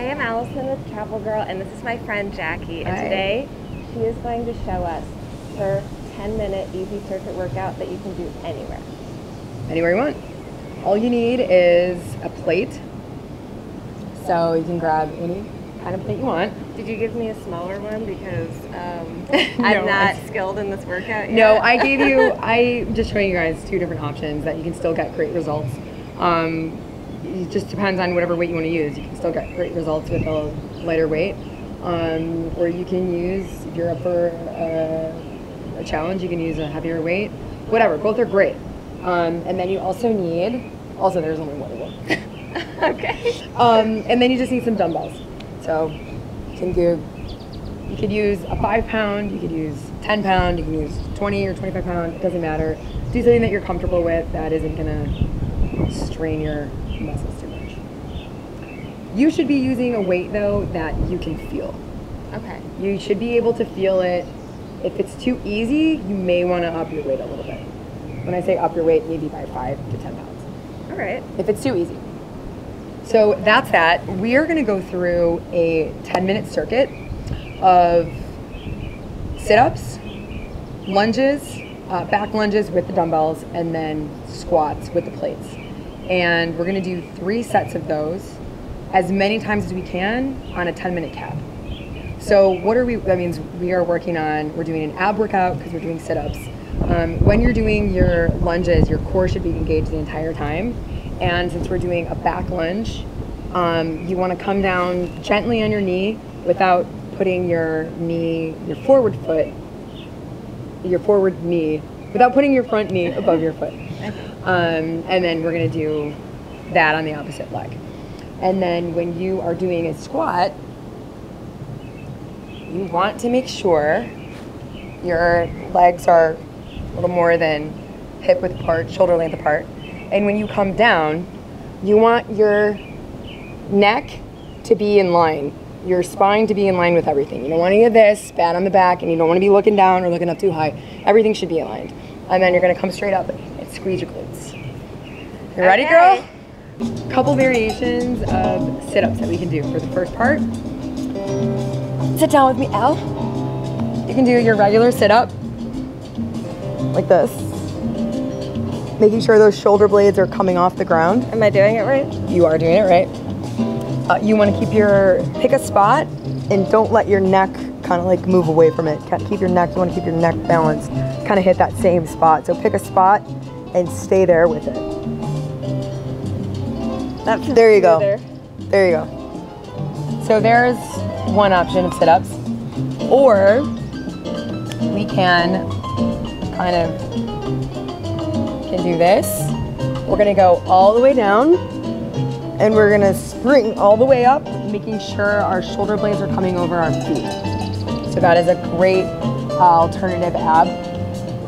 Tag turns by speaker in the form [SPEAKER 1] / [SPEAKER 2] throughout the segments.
[SPEAKER 1] Hey, I'm Allison with Travel Girl, and this is my friend Jacki. And
[SPEAKER 2] Hi.
[SPEAKER 1] today, she is going to show us her 10 minute easy circuit workout that you can do anywhere.
[SPEAKER 2] Anywhere you want. All you need is a plate. So you can grab any kind of plate you want.
[SPEAKER 1] Did you give me a smaller one because um,
[SPEAKER 2] No,
[SPEAKER 1] I'm not
[SPEAKER 2] I-
[SPEAKER 1] skilled in this workout yet?
[SPEAKER 2] No, I gave you, I'm just showing you guys two different options that you can still get great results. Um, it just depends on whatever weight you want to use. You can still get great results with a lighter weight. Um, or you can use, if you're up for a, a challenge, you can use a heavier weight. Whatever, both are great. Um, and then you also need, also there's only one of them.
[SPEAKER 1] okay.
[SPEAKER 2] Um, and then you just need some dumbbells. So you can do, you could use a five pound, you could use 10 pound, you can use 20 or 25 pound, it doesn't matter. Do something that you're comfortable with that isn't gonna strain your muscles too much. You should be using a weight though that you can feel.
[SPEAKER 1] Okay.
[SPEAKER 2] You should be able to feel it. If it's too easy, you may wanna up your weight a little bit. When I say up your weight, maybe by five to 10 pounds
[SPEAKER 1] All right.
[SPEAKER 2] if it's too easy. So that's that. We are going to go through a 10 minute circuit of sit ups, lunges, uh, back lunges with the dumbbells, and then squats with the plates. And we're to do three sets of those as many times as we can on a 10 minute cap. So what are we? That means we are working on. We're doing an ab workout because we're doing sit-ups. Um, when you're doing your lunges, your core should be engaged the entire time. And since we're doing a back lunge, um, you want to come down gently on your knee without putting your knee, your forward foot, your forward knee, without putting your front knee above your foot. Um, and then we're going to do that on the opposite leg. And then when you are doing a squat, you want to make sure your legs are a little more than hip width apart, shoulder length apart. And when you come down, you want your neck to be in line, your spine to be in line with everything. You don't want any of this, bad on the back, and you don't want to be looking down or looking up too high. Everything should be aligned. And then you're going to come straight up and squeeze your glutes. You ready,
[SPEAKER 1] Okay.
[SPEAKER 2] girl? Couple variations of sit ups that we can do for the first part. Sit down with me, Al. You can do your regular sit up, like this. Making sure those shoulder blades are coming off the ground.
[SPEAKER 1] Am I doing it right?
[SPEAKER 2] You are doing it right. Uh, you want to keep your, pick a spot and don't let your neck kind of like move away from it. Keep your neck, you want to keep your neck balanced, kind of hit that same spot. So pick a spot and stay there with it.
[SPEAKER 1] That
[SPEAKER 2] There you go.
[SPEAKER 1] smoother.
[SPEAKER 2] There you go. So there's one option of sit-ups. Or we can kind of can do this. We're gonna go all the way down and we're gonna spring all the way up, making sure our shoulder blades are coming over our feet. So that is a great uh, alternative ab.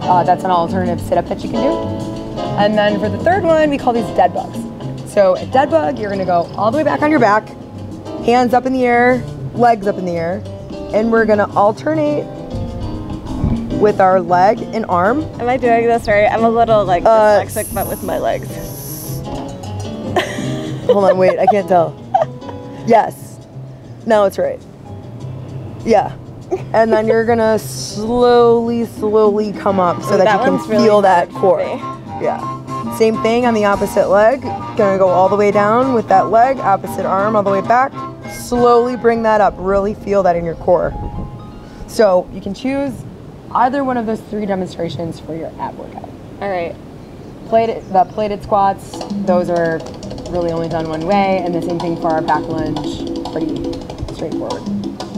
[SPEAKER 2] Uh, that's an alternative sit-up that you can do. And then for the third one, we call these dead bugs. So a dead bug, you're gonna go all the way back on your back, hands up in the air, legs up in the air, and we're gonna alternate with our leg and arm.
[SPEAKER 1] Am I doing this right? I'm a little like
[SPEAKER 2] Uh,
[SPEAKER 1] dyslexic, but with my legs.
[SPEAKER 2] Hold on, wait, I can't tell. Yes. Now it's right. Yeah. And then you're gonna slowly, slowly come up so that,
[SPEAKER 1] that
[SPEAKER 2] you can
[SPEAKER 1] really
[SPEAKER 2] feel that core. Yeah. Same thing on the opposite leg. Gonna go all the way down with that leg, opposite arm all the way back. Slowly bring that up. Really feel that in your core. So you can choose either one of those three demonstrations for your ab workout.
[SPEAKER 1] All right.
[SPEAKER 2] Plated, the plated squats, those are really only done one way, and the same thing for our back lunge, pretty straightforward.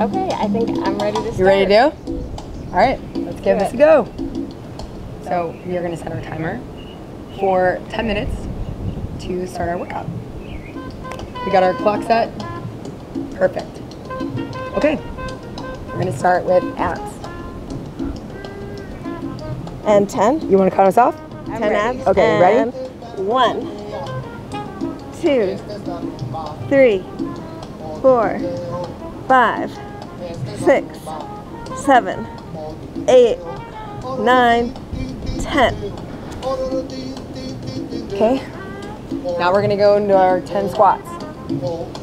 [SPEAKER 1] Okay, I think I'm ready to start.
[SPEAKER 2] You ready to do? All right, let's give this a go. So we are gonna set our timer for 10 minutes to start our workout. We got our clock set. Perfect. Okay, we're gonna start with abs.
[SPEAKER 1] And 10?
[SPEAKER 2] You wanna count us off?
[SPEAKER 1] 10
[SPEAKER 2] ready.
[SPEAKER 1] abs.
[SPEAKER 2] Okay, ready?
[SPEAKER 1] and One, two, three, four, five, six, seven, eight, nine, ten.
[SPEAKER 2] Okay. Now we're gonna go into our 10 squats.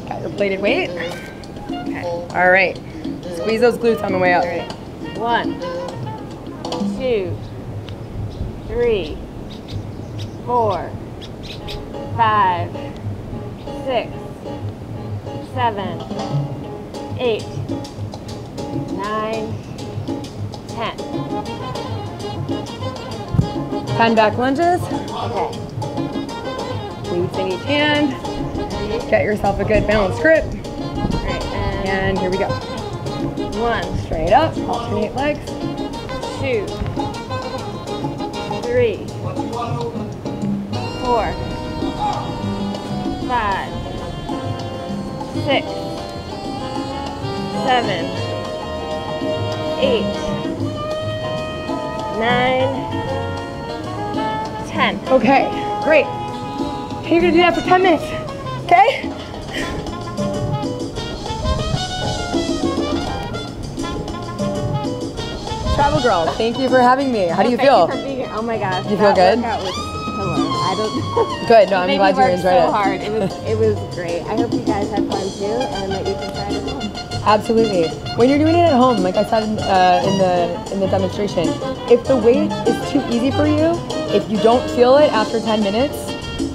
[SPEAKER 2] Got your plated weight. Okay. All right. Squeeze those glutes on the way up.
[SPEAKER 1] All right. One, two, three, four, five, six, seven, eight, nine, ten.
[SPEAKER 2] 10 back lunges.
[SPEAKER 1] Okay.
[SPEAKER 2] In each hand. Get yourself a good balanced grip.
[SPEAKER 1] Right. And,
[SPEAKER 2] And here we go.
[SPEAKER 1] one,
[SPEAKER 2] Straight up. Alternate legs.
[SPEAKER 1] two, three, four, five, six, seven, eight, nine, ten.
[SPEAKER 2] Okay. Great. You're gonna do that for 10 minutes. Okay? Travel girl, thank you for having me. How do you feel?
[SPEAKER 1] Oh my gosh.
[SPEAKER 2] You feel good?
[SPEAKER 1] was. I don't.
[SPEAKER 2] Good. No, I'm glad you enjoyed
[SPEAKER 1] so
[SPEAKER 2] it.
[SPEAKER 1] hard. It was it was great. I hope you guys had fun too, and that you can try it at home.
[SPEAKER 2] Absolutely. When you're doing it at home, like I said uh, in the in the demonstration, if the weight is too easy for you, if you don't feel it after 10 minutes,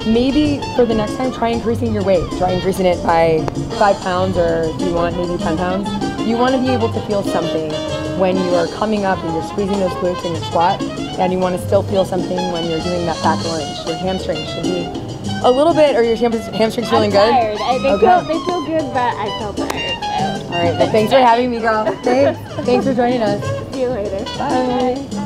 [SPEAKER 2] maybe for the next time try increasing your weight. Try increasing it by five pounds, or if you want maybe 10 pounds. You want to be able to feel something when you are coming up and you're squeezing those glutes in your squat, and you want to still feel something when you're doing that back lunge. Your hamstrings should be a little bit, or your ham- hamstrings feeling good.
[SPEAKER 1] tired. I, they
[SPEAKER 2] Okay.
[SPEAKER 1] feel they feel good, but I feel tired. So.
[SPEAKER 2] All right. Well, thanks for having me, girl. Thanks. Thanks for joining us.
[SPEAKER 1] See you later.
[SPEAKER 2] Bye.